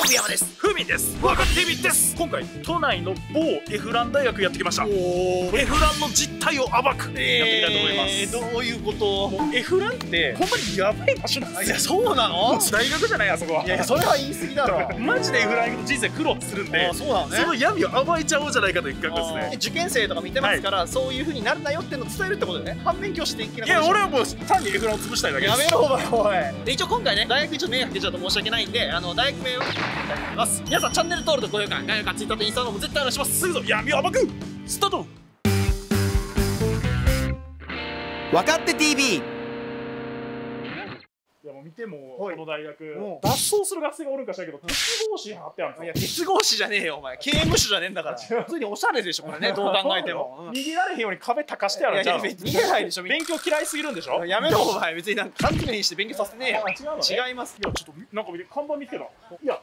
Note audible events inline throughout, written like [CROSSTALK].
どうも山です。ふみです。若手 TV です。今回都内の某エフラン大学やってきました。エフランの実態を暴く。やっていきたいと思います、えーどういうこと？エフランってほんまにやばい場所なんですよ。いやそうなの？大学じゃないあそこは。いやそれは言い過ぎだろ。[LAUGHS] マジでエフラン行くと人生苦労するんであそうなのね。その闇を暴いちゃおうじゃないかという企画ですね。受験生とか見てますから、そういう風になるなよってのを伝えるってことだよね。反面教師的ない。や俺はもう単にエフランを潰したいだけです。やめろお前おい。で一応今回ね大学にちょっと迷惑かけちゃうと申し訳ないんであの大学名を言ます。皆さんチャンネル登録と高評価概要欄ツイッターとインスタの方も絶対お願いします。すぐぞ闇を暴くスタート。分かって TV いやもう見てもはい。この大学。う。ん脱走する学生がおるんかしらんけど鉄格子貼ってあるんいやですよ。鉄格子じゃねえよお前。刑務所じゃねえんだから。普通におしゃれでしょこれね。どう考えても、う [LAUGHS] ん逃げられへんように壁高してあるん。いやちゃうのいや逃げないでしょ勉強嫌いすぎるんでしょ？やめろお前。別になんか勘違いにして勉強させてねえよ。あ違うのね。違いますいやちょっとなんか見て看板見つけた。いや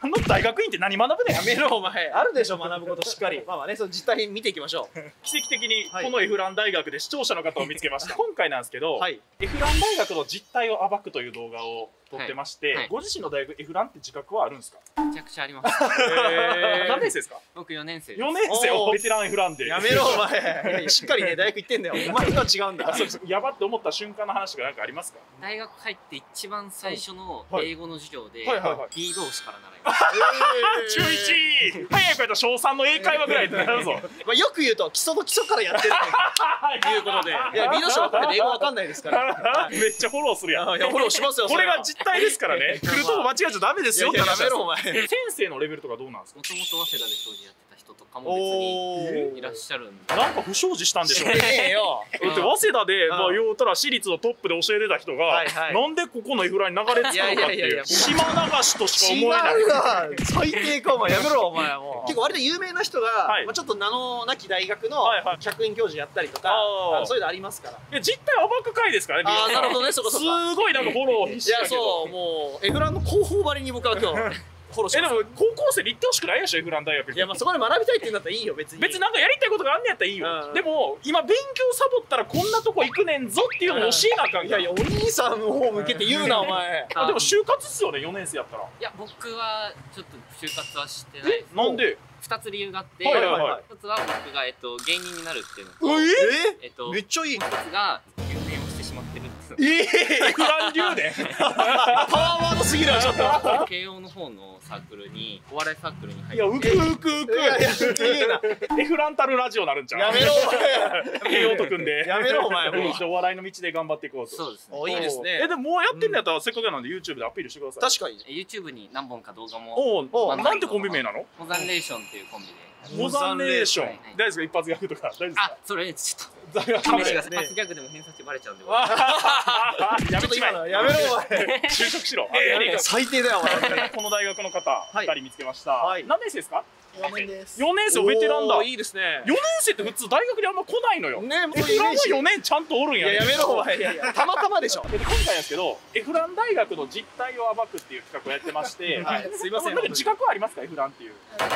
あの大学院って何学ぶねん。やめろお前。あるでしょ。学ぶことしっかり。まあまあねその実態見ていきましょう。奇跡的にはい。このエフラン大学で視聴者の方を見つけました。今回なんですけど、はい。エフラン大学の実態を暴くという動画を撮ってまして、はい。はい。ご自身の大学エフランって自覚はあるんですか？めちゃくちゃあります。えー。何年生ですか？僕4年生です。4年生ベテランエフランで。やめろお前。[LAUGHS] しっかりね大学行ってんだよ。[LAUGHS] お前とは違うんだ。あそうそうやばって思った瞬間の話が何かありますか？大学入って一番最初のはい。英語の授業で、B 動詞から習いました。[LAUGHS] 中1早くやったら小3の英会話ぐらいになるぞ。まあよく言うと基礎の基礎からやってるという。ことで。いや B の人分かんない英語分かんないですから。めっちゃフォローするやん。いやフォローしますよこれが実態ですからね。[LAUGHS] 来るとこ間違えちゃダメですよいやいややめろお前。先生のレベルとかどうなんですか？[LAUGHS] もともと早稲田で教授やってた人とかも別おにいらっしゃるんで。なんか不祥事したんでしょうね。[LAUGHS] だって早稲田で、ん。まあ、言うたら私立のトップで教えてた人が、はいはい。なんでここのエフラに流れ着くのかっていやいやいやいいうや。島流しとしか思えない。わ最低かお前やめろお前もう。[LAUGHS] 結構割と有名な人が、はい。まあ、ちょっと名のなき大学のはいはい。客員教授やったりとか、あー。あのそういうのありますから。いや実態暴く回ですからねあなるほどねそこそこすごいなんかフォロー必いや死だけどそうもうエフランの広報張りに僕は今日フォローしえでも高校生で行ってほしくないでしょエフラン大学にいやまあそこで学びたいって言うんだったらいいよ別に。別になんかやりたいことがあんねやったらいいよ、うん。でも今勉強サボったらこんなとこ行くねんぞっていうのを教えなあかんいやいやお兄さんの方向けて言うなお前。あでも就活っすよね4年生やったら。いや、僕はちょっと就活はしてない。です。なんで？2つ理由があって、はいはいはい。1つは僕が、えっと、芸人になるっていうのと、ええっと、めっちゃいい。1つが留年をしてしまってるんですよ。ええエフラン留年パワーワードすぎるわちょっと。慶応の方のサークルに、お笑いサークルに入いやって、ウクウクウクいやいや言うなエフランタルラジオなるんちゃう？やめろお前。慶応と組んで。やめろお前お笑いの道で頑張っていこうと。そうですね。おいいですね。えでももうやってんのやったらせっかくなんで YouTube でアピールしてください。確かに。YouTube に何本か動画も、おおおなんてコンビ名なの？モザンレーションっていうコンビで。モザンレーション。大丈夫ですか？一発ギャグとか。大丈夫ですか？あ、それちょっと、試してくだですさい。パスギャグでも偏差値バレちゃうんで。やめちまえ。やめろお前。就職しろ。最低だよ [LAUGHS] この大学の方はい。2人見つけました。はい。何年生ですか？4年です。4年生ベテランだ。4いいですね。年生って普通大学にあんま来ないのよ。ねもうエフランはい4年ちゃんとおるんや。ねいややめろお前。いやいや。たまたまでしょ。で今回なんですけどエフラン大学の実態を暴くっていう企画をやってまして、はい。すいません。なんか自覚はありますか？エフランっていう。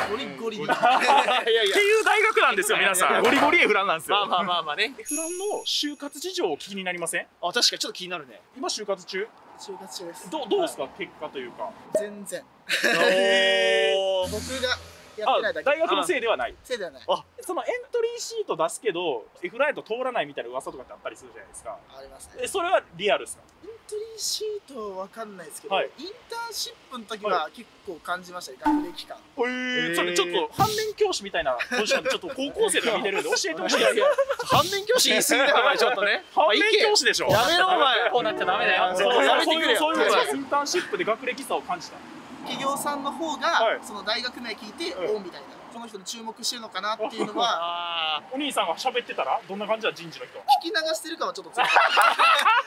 ゴリゴリ。いやいっていう大学なんですよ皆さん。ゴリゴリエフランなんですよ、まあまあまあまあね。エフランの就活事情を気になりません？あ確かにちょっと気になるね。今就活中？就活中です。どうどうですか、結果というか。全然。お [LAUGHS] 僕がやってないだけ。あ大学のせいではない。せいではない。そのエントリーシート出すけどエフランやと通らないみたいな噂とかってあったりするじゃないですか。ありますね。えそれはリアルですか？イントリーシートわかんないですけど、はい。インターンシップの時は結構感じましたね学歴感。えー、それちょっと反面教師みたいなポジションでちょっと高校生とか見てるんで教えてほしいです [LAUGHS] 反面教師言い過ぎだよお前ちょっとね。反面教師でしょ。やめろお前。こうなっちゃダメだよ。そう。やめてくれよ。そういうそういうのがインターンシップで学歴差を感じた企業さんの方が、はい。その大学名聞いて、うん。おみたいなこの人に注目してるのかなっていうのはあ [LAUGHS] お兄さんが喋ってたらどんな感じだ人事の人聞き流してるかはちょっと [LAUGHS]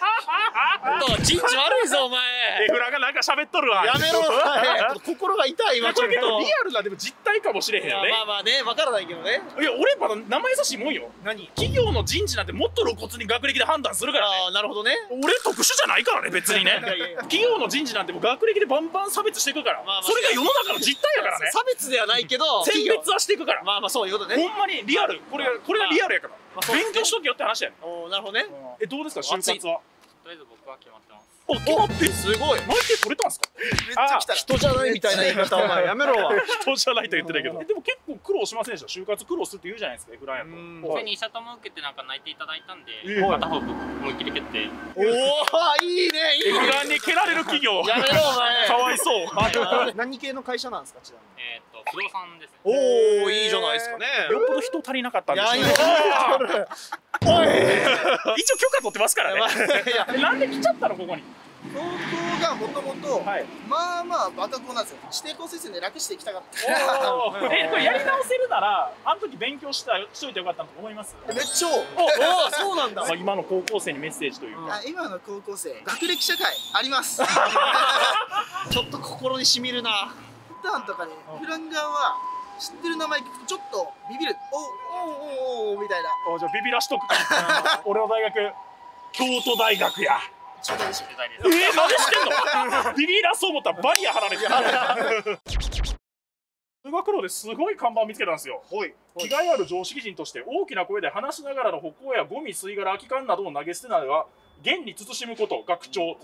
と人事悪いぞお前。エフラがなんか喋っとるわ。やめろ [LAUGHS] 心が痛い今ちょっとリアルなでも実態かもしれへんよね。まあまあねわからないけどね。いや俺まだ生優しいもんよ。何？企業の人事なんてもっと露骨に学歴で判断するからね。ああなるほどね。俺特殊じゃないからね別にね。[LAUGHS] 企業の人事なんてもう学歴でバンバン差別していくから、まあまあそれが世の中の実態やからね。差別ではないけど選別はしていくから、まあまあそういうことね。ほんまにリアル。これがこれがリアルやから、勉強しとけよって話やねん。おーなるほどね。えどうですか就活は？とりあえず僕は決まってます。お決まってすごい。内定取れたんですか？めっちゃ来た。人じゃないみたいな言い方お前やめろわ。[LAUGHS] 人じゃないと言ってたけど。えでも結構苦労しませんでした？就活苦労するって言うじゃないですか F ランやとうん。はいそれに医者とも受けてなんか泣いていただいたんで、ええ。片方僕思いっきり蹴って、おおいいねいい F ねランに蹴られる企業。やめろお前。かわいそう。[LAUGHS] 何系の会社なんですかちなみに？えーっと不動産ですね。おおいいじゃないですかね。よっぽど人足りなかったんでしょういやいやおい。一応許可取ってますからね。いやえ [LAUGHS] なんで来ちゃったのここにがもともとはい。まあまあバカ校なんですよ。指定校推薦で楽していきたかった。[LAUGHS] えこれやり直せるならあの時勉強したしといてよかったと思います？めっちゃおお [LAUGHS] そうなんだ。まあ今の高校生にメッセージというか。あ今の高校生学歴社会あります。[LAUGHS] ちょっと心にしみるな。普段とかにフランガーは知ってる名前聞くとちょっとビビる。おおおおおみたいな。おじゃあビビらしとくか。俺の大学京都大学やちょうどでしょ世代ですえ。ー、何してんの？ビビらそう思ったらバリア張られてた通学路です。ごい看板見つけたんですよ。ほい。気概ある常識人として大きな声で話しながらの歩行やゴミ吸い殻空き缶などを投げ捨てなどは厳に慎むこと学長。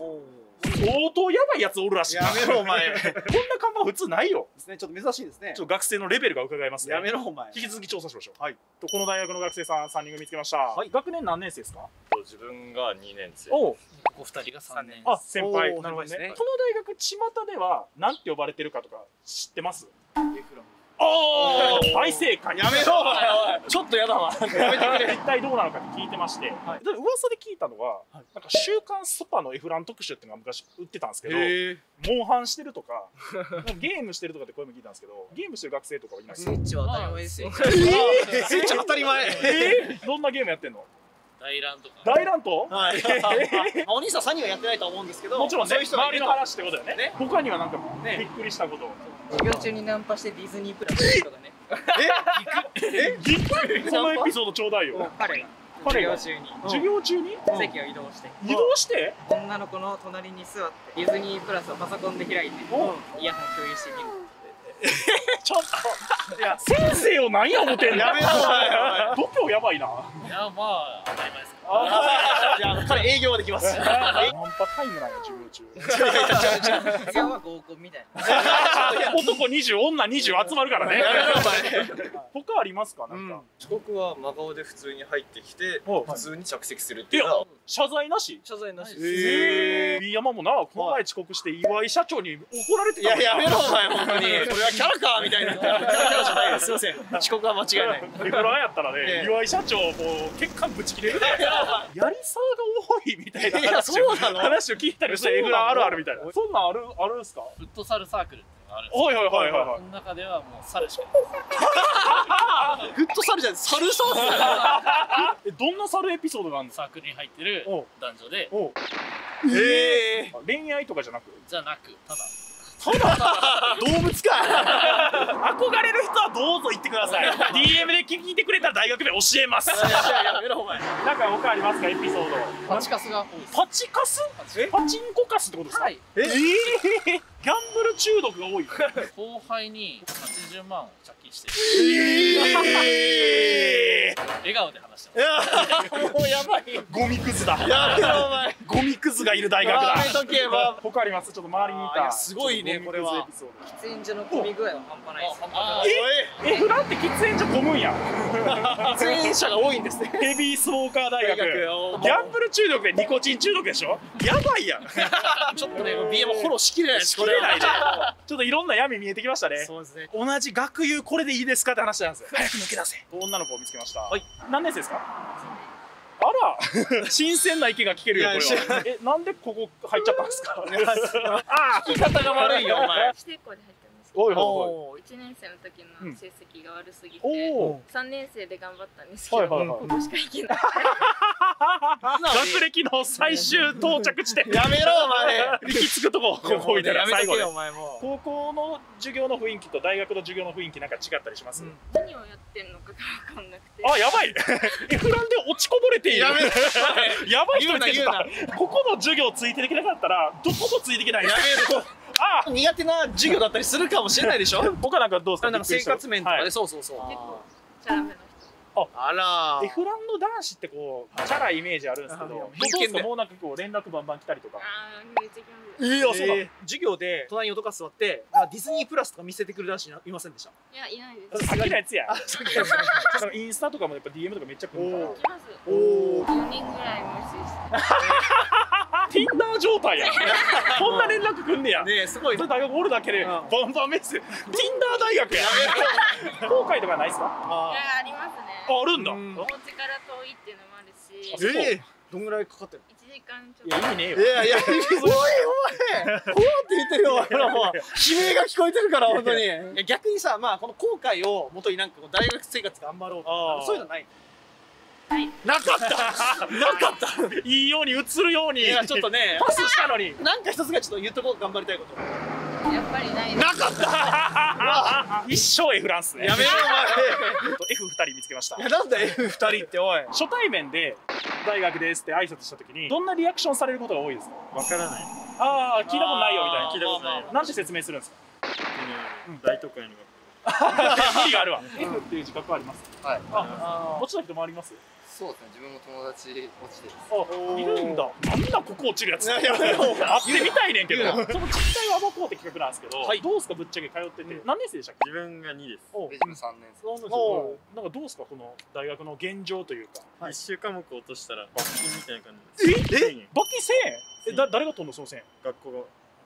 相当やばいやつおるらしいな。やめろお前。[LAUGHS] こんな看板普通ないよ。ですねちょっと珍しいですね。ちょっと学生のレベルが伺えますね。やめろお前。引き続き調査しましょう。はい。とこの大学の学生さん3人組見つけました、はい。学年何年生ですか？自分が2年生。おここ二人が三年。あ先輩。なるほどねね。この大学巷では何て呼ばれてるかとか知ってます？エフロンおー。大正解。やめろ。ちょっとやだわ。やめてくれ一体どうなのかって聞いてまして、はい。で噂で聞いたのは、なんか週刊スパの F ラン特集っていうのが昔売ってたんですけどへモンハンしてるとかゲームしてるとかって声も聞いたんですけどゲームしてる学生とかはいない。ですか、ッチは当たり前ですよ。えスイッチ当たり前。えー。どんなゲームやってんの？大乱とか。大乱闘？はい。[LAUGHS] まあお兄さんサニーはやってないとは思うんですけどもちろんねそういう人周りの話ってことだよね。ね。他にはなんかね。びっくりしたこと、授業中にナンパしてディズニープラスとかね。え？ぎっそのエピソードちょうだいよ。彼が。彼が。授業中に。授業中に？席を移動して。移動して？女の子の隣に座ってディズニープラスをパソコンで開いてイヤホン共有してみる。ちょっと。いや。先生を何や思ってんの？やめろ。お度胸やばいないや、まあ、当たり前です。かいや彼営業はできますナンパタイムなんや授業中。授業は合コンみたいな。男20女20集まるからね他ありますかなんか、遅刻は真顔で普通に入ってきてお普通に着席するっていうのは謝罪なし？謝罪なしええ山もなこの前遅刻して岩井社長に怒られていたややめろお前本当に。[LAUGHS] これはキャラかみたいな。キャラじゃないです。すいません。遅刻は間違いない。エフランやったらね、ええ。岩井社長もう血管ぶち切れる？ね [LAUGHS] やりさが多いみたいな話をそうなの？話を聞いたりしてエフランあるあるみたいな。そんなんある？あるんすか？フットサルサークルっていうのがあるんですよ。はいはいはいはいはい。その中ではもう猿しか。いない。フットサルじゃないサルソーえどんな猿エピソードがあるんですかサークルに入ってる男女で、ええ恋愛とかじゃなく？じゃなく、ただ、動物か。憧れる人はどうぞ言ってください。DM で聞いてくれたら大学で教えます。なんか他ありますか？エピソード。パチカスが。パチカス？え？パチンコカスってことですか、はい。え？えギャンブル中毒が多い。[LAUGHS] 後輩に80万を借金してる。えー。笑顔で話していやもうやばい。ゴミクズだ。やめろお前。ゴミクズがいる大学だ。やめとけば他あります。ちょっと周りにいた。すごいねちょっとゴミクズエピソード。喫煙所の混み具合は半端ないです。あおい。えフランって喫煙所混むんや。喫煙者が多いんですね。ヘビースモーカー大学。ギャンブル中毒でニコチン中毒でしょ？やばいやん。[LAUGHS] ちょっとね BM フォローしきれないですれないねちょっといろんな闇見えてきましたね。そうですね。同じ学友これでいいですかって話なんですよ。早く抜け出せ。女の子を見つけました。はい。何年生ですか？あら。[LAUGHS] 新鮮な意見が聞けるよこれは。えなんでここ入っちゃったんですか？[LAUGHS] ああ言い方が悪いよお前おいおいおい。おー1年生の時の成績が悪すぎて、おお3年生で頑張ったんですけど、はいはいはい。ここしか行けない [LAUGHS] [LAUGHS] 学歴の最終到着地点。やめろお前。行き着くとこここみたいな最後お前も高校の授業の雰囲気と大学の授業の雰囲気なんか違ったりします、うん。何をやってんのかが分かんなくて。あやばい。[LAUGHS] F ランで落ちこぼれている。やめろ。[LAUGHS] やばい人見つけて言うな。たここの授業ついていけなかったらどこもついていけない。やめろ。あ苦手な授業だったりするかもしれないでしょ。他なんかどうですか？なんか生活面とかはい。でそうそうそう。結構チャラめの人あら。エフランの男子ってこうチャラいイメージあるんですけどどうですかもうなんかこう連絡バンバン来たりとか。あーめっちゃ来ます。えー、あそうだ、えー。授業で隣に男が座ってなん。かディズニープラスとか見せてくる男子いませんでした？いやいないです。さっきのやつや。やインスタとかもやっぱ DM とかめっちゃ来るから。来ます。おお4人ぐらい無視して。[LAUGHS] Tinder 状態や [LAUGHS] こんな連絡くんねや。ねえすごいそれ大学おるだけでうん。バンバンメッセ Tinder 大学や。[LAUGHS] 後悔とかないっすか？いあやありますねああるんだ。うん。お家から遠いっていうのもあるし。ええどんぐらいかかってる1時間ちょいっと。やいいね。よいやいや、おいおい、こうって言ってるよ、ほらもう、悲鳴が聞こえてるから、本当に。いや逆にさ、まあ、この後悔を元になんか大学生活頑張ろうとか、そういうのない。なかった。なかった。いいように映るように。いや、ちょっとね、パスしたのに。なんか一つがちょっと言っとこう、頑張りたいこと。やっぱりない。なかった。一生 F ランスね。やめろ、F2 人見つけました。お前。いや、なんだ F 二人って、おい。初対面で大学ですって挨拶した時にどんなリアクションされることが多いですか？わからない。ああ聞いたことないよみたいな。聞いたことない。なんて説明するんですか？大都会の無理 [LAUGHS] があるわ。F っていう自覚あります？はい。あ落ちた人もあります？そうですね。自分も友達落ちてる。あいるんだ。なんだここ落ちるやつ。いや会ってみたいねんけど。その実態を暴こうって企画なんですけど、はい。どうですかぶっちゃけ通ってて、何年生でしたっけ？自分が2です。自分三年生。そうなんかどうですかこの大学の現状というか。はい。一週科目落としたら罰金みたいな感じです。え？え？罰金1000円えだ誰が取るのその1000円学校が。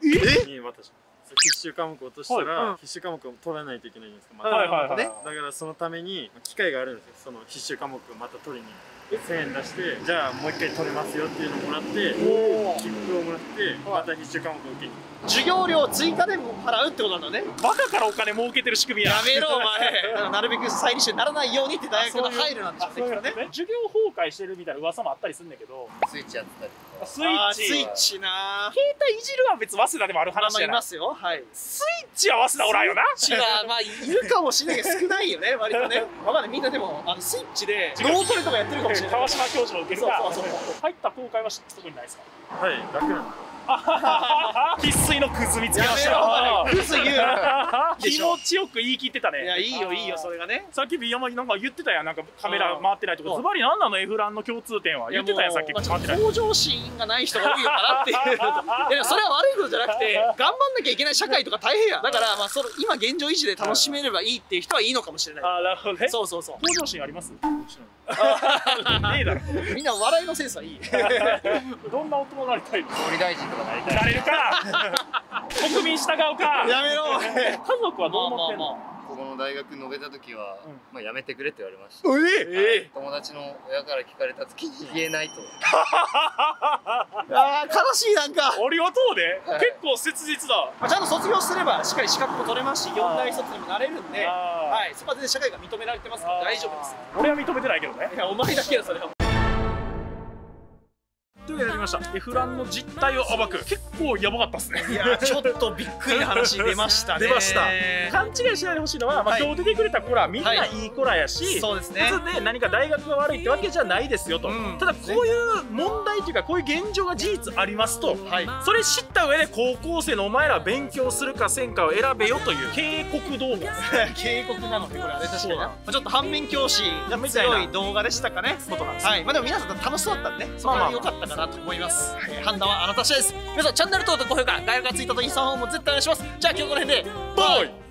え？に渡し必修科目落としたら、はい。うん。必修科目を取らないといけないじゃないですか、またはいはいはい、ね。だからそのために機会があるんですよ。その必修科目をまた取りに。1000円出してじゃあもう一回取れますよっていうのをもらって切符をもらってまた必修科目を受けに。授業料追加でも払うってことなんだね。バカからお金儲けてる仕組みややめろ、お前。[LAUGHS] なるべく再利種にならないようにって大学の配慮なんでしょうね、ね。ね授業崩壊してるみたいな噂もあったりするんだけど。スイッチやってたり。とか。スイッチ。スイッチな。携帯いじるは別に早稲田でもあるまあまあ話じゃないいますよ。はい。スイッチは早稲田おらんよな。スイッチはまあいるかもしれないけど少ないよね [LAUGHS] 割とね。わかんないみんなでもあのスイッチで脳トレとかやってるかもしれない。川島教授の受けるか。そうそうそう。入った後悔は特にないですか？はい楽なんで [LAUGHS] 生粋のクズ見つけましたやよめろお前クズ言うな。[LAUGHS] 気持ちよく言い切ってたね。いやいいよいいよそれがね。さっきビ山なんか言ってたやんなんかカメラうん回ってないとかズバリ何なの？F ランの共通点は。言ってたやんさっき。回ってない。向上心がない人が多いのかなっていう。[LAUGHS] いやそれは悪いことじゃなくて頑張んなきゃいけない社会とか大変や。だからまあその今現状維持で楽しめればいいっていう人はいいのかもしれない。あーなるほどね。そうそうそう。向上心あります？もちろんねえだろ。みんな笑いのセンスはいいどんな大人になりたいの？総理大臣とかなりたい。なれるか。[LAUGHS] 国民従うか。やめろ家族はどう思ってんの、ここの大学述べた時は、うん。まあやめてくれって言われました。ええ。友達の親から聞かれた時に言えないと。あー悲しいなんか。ありがとうね、はい。結構切実だ。まあちゃんと卒業すればしっかり資格も取れますし四大卒にもなれるんではい。そこは全然社会が認められてますから大丈夫です。俺は認めてないけどね。いやお前だけよそれはというわけでやりました。F ランの実態を暴く。結構やばかったっすね。いやちょっとびっくりな話出ましたね。出ました。勘違いしないでほしいのは、まあはい。今日出てくれた子らみんなはい。いい子らやし、そうですね。別に何か大学が悪いってわけじゃないですよと、うん。ただこういう問題というかこういう現状が事実ありますと、はい。それ知った上で高校生のお前ら勉強するかせんかを選べよという警告動画。[LAUGHS] 警告なのでこれあれ確かにな。そうなまあちょっと反面教師が強い動画でしたかね。ことな。んですはい。まあでも皆さん楽しそうだったんでね。そこは良かったかなと思います、えー判断はあなた次第です。皆さんチャンネル登録高評価概要がついたとインスタの方も絶対お願いします。じゃあ今日この辺でバイ。